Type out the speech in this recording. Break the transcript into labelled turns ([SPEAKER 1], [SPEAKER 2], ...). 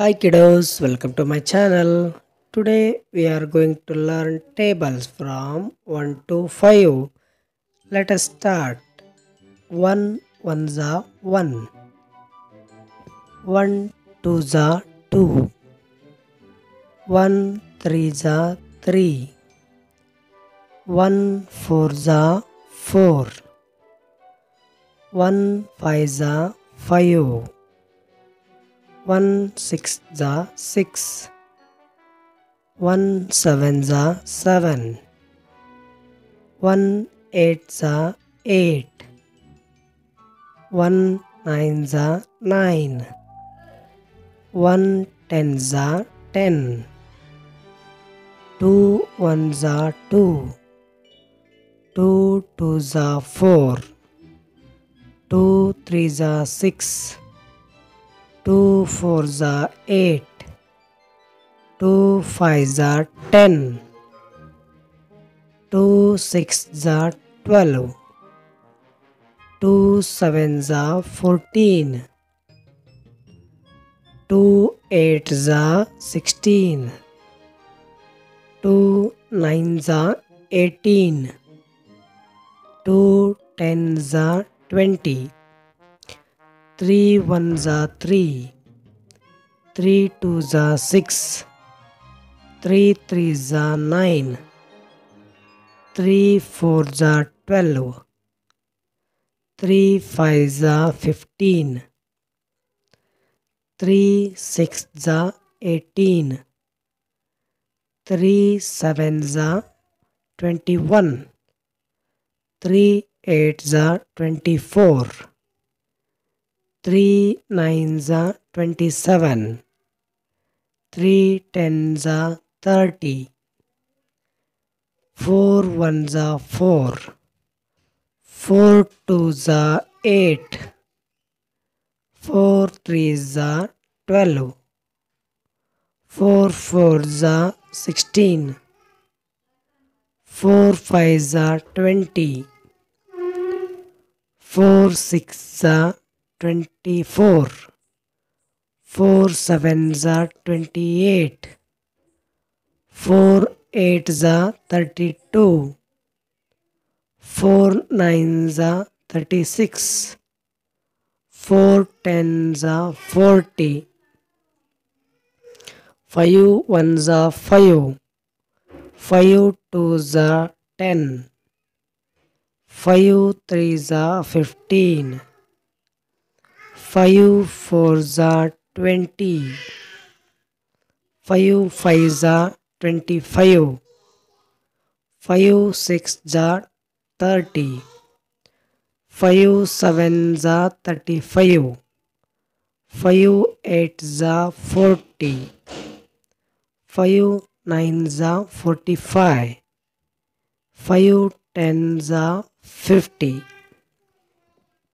[SPEAKER 1] Hi kiddos, welcome to my channel. Today we are going to learn tables from 1 to 5. Let us start. 1 1 za 1. 1 2 za 2. 1 3 za 3. 1 4 za 4. 1 5 za 5. 1 6 za 6 1 7 za 7 1 8 za 8 1 9 za 9 1 10 za 10 2 1 za 2 2 2 za 4 2 3 za 6 2 4 za 8 2 5 za 10 2 6 za 12 2 7 za 14 2 8 za 16 2 9 za 18 2 10 za 20 3 1 za 3 3 2 za 6 3 3 za 9 3 4 za 12 3 5 za 15 3 6 za 18 3 7 za 21 3 8 za 24 3 9 za 27 3 10 za 30 4 1 za 4 4 2 za 8 4 3 za 12 4 4 za 16 4 5 za 20 4 6 za 24 4 7 za 28 4 8 za 32 4 9 za 36 4 10 za 40 5 1 za 5 5 2 za 10 5 3 za 15 5 4 za 20 5 5 za 25 5 6 za 30 5 7 za 35 5 8 za 40 5 9 za 45 5 10 za 50